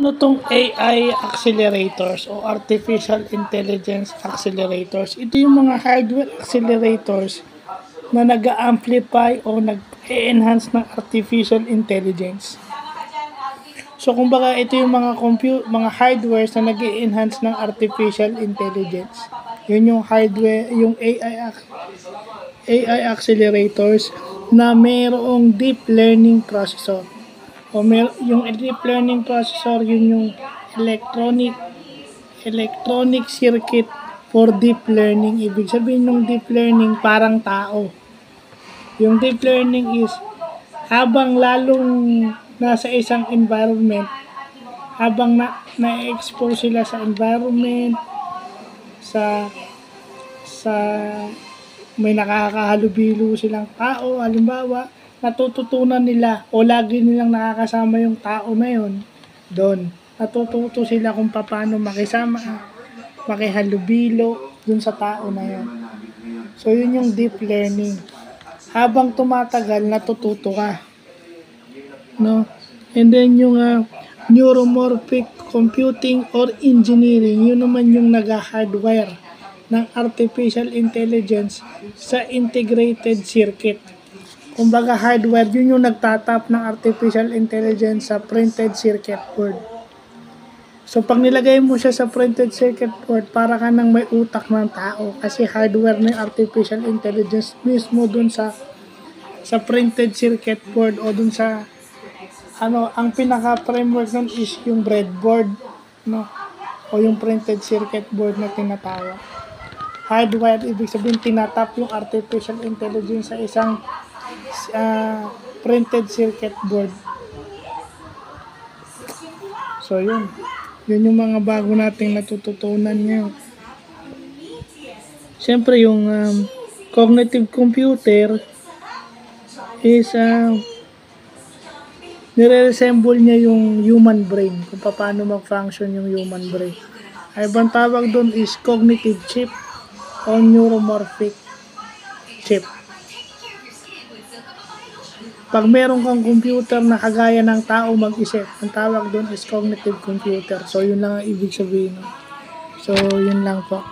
Ano tong AI accelerators o Artificial Intelligence Accelerators? Ito yung mga hardware accelerators na nag-amplify o nag-enhance ng artificial intelligence. So kumbaga ito yung mga compute mga hardwares na nag-enhance ng artificial intelligence. Yun yung hardware, yung AI AI accelerators na mayroong deep learning processor. O yung deep learning processor yun yung electronic electronic circuit for deep learning. Ibig sabihin ng deep learning parang tao. Yung deep learning is habang lalong nasa isang environment, habang na, na-expose sila sa environment, sa sa may nakakahalubilo silang tao, halimbawa, natututunan nila o lagi nilang nakakasama yung tao na yun doon. Natututo sila kung paano makisama, makihalubilo dun sa tao na yun. So, yun yung deep learning. Habang tumatagal, natututo ka. No? And then yung uh, neuromorphic computing or engineering, yun naman yung nag-hardware ng artificial intelligence sa integrated circuit. Kumbaga hardware, yun yung nagtatap ng artificial intelligence sa printed circuit board. So pag nilagay mo siya sa printed circuit board, para ka nang may utak ng tao kasi hardware ng artificial intelligence mismo dun sa sa printed circuit board o dun sa ano, ang pinaka framework nun is yung breadboard, no? O yung printed circuit board na tinatawag. Hardware, ibig sabihin tinatap yung artificial intelligence sa isang uh, printed circuit board. So, yun. Yun yung mga bago nating natututunan ngayon. Siyempre, yung um, cognitive computer is uh, nire-resemble niya yung human brain kung paano mag-function yung human brain. Ay, ibang tawag doon is cognitive chip o neuromorphic chip. Pag meron kang computer na kagaya ng tao mag-isip, ang tawag doon is cognitive computer. So, yun lang ang ibig sabihin. So, yun lang po.